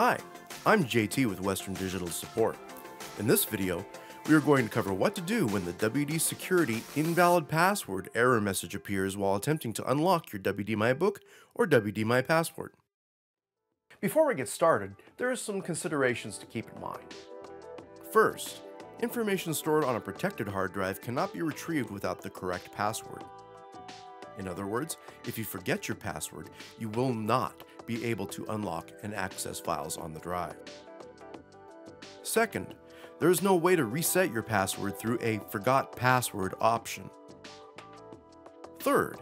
Hi, I'm JT with Western Digital Support. In this video, we are going to cover what to do when the WD Security invalid password error message appears while attempting to unlock your WD My Book or WD My Passport. Before we get started, there are some considerations to keep in mind. First, information stored on a protected hard drive cannot be retrieved without the correct password. In other words, if you forget your password, you will not be able to unlock and access files on the drive. Second, there is no way to reset your password through a Forgot Password option. Third,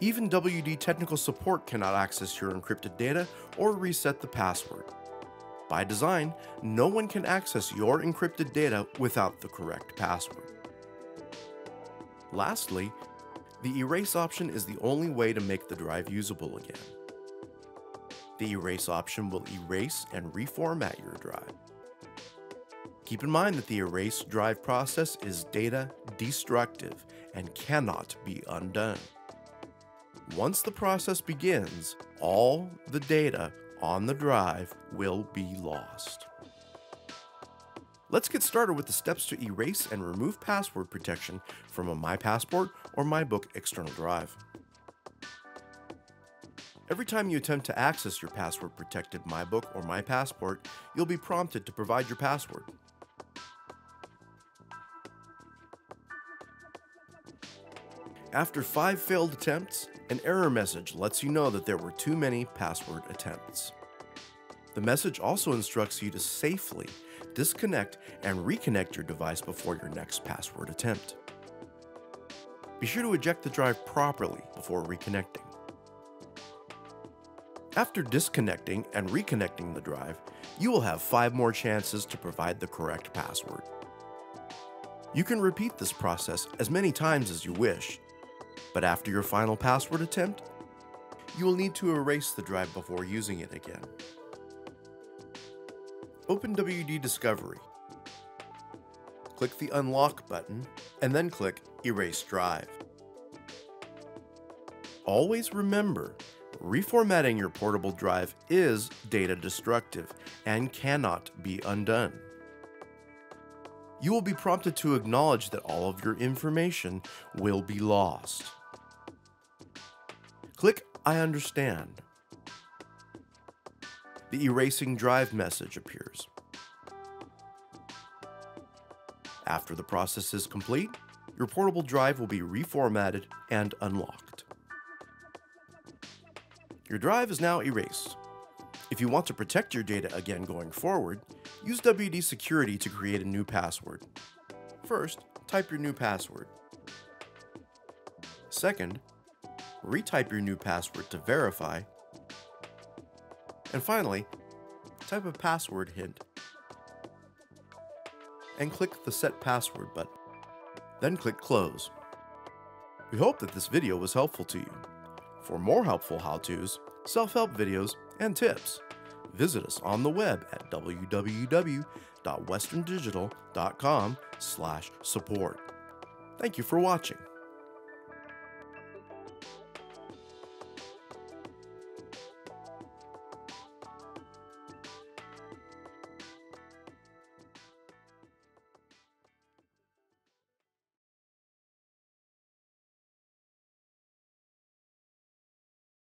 even WD Technical Support cannot access your encrypted data or reset the password. By design, no one can access your encrypted data without the correct password. Lastly, the erase option is the only way to make the drive usable again. The erase option will erase and reformat your drive. Keep in mind that the erase drive process is data destructive and cannot be undone. Once the process begins, all the data on the drive will be lost. Let's get started with the steps to erase and remove password protection from a My Passport or My Book external drive. Every time you attempt to access your password protected MyBook or My Passport, you'll be prompted to provide your password. After five failed attempts, an error message lets you know that there were too many password attempts. The message also instructs you to safely disconnect and reconnect your device before your next password attempt. Be sure to eject the drive properly before reconnecting. After disconnecting and reconnecting the drive, you will have five more chances to provide the correct password. You can repeat this process as many times as you wish, but after your final password attempt, you will need to erase the drive before using it again. Open WD Discovery. Click the Unlock button, and then click Erase Drive. Always remember, reformatting your portable drive is data destructive and cannot be undone. You will be prompted to acknowledge that all of your information will be lost. Click I understand the erasing drive message appears. After the process is complete, your portable drive will be reformatted and unlocked. Your drive is now erased. If you want to protect your data again going forward, use WD Security to create a new password. First, type your new password. Second, retype your new password to verify and finally, type a password hint and click the Set Password button. Then click Close. We hope that this video was helpful to you. For more helpful how-tos, self-help videos, and tips, visit us on the web at www.westerndigital.com slash support. Thank you for watching.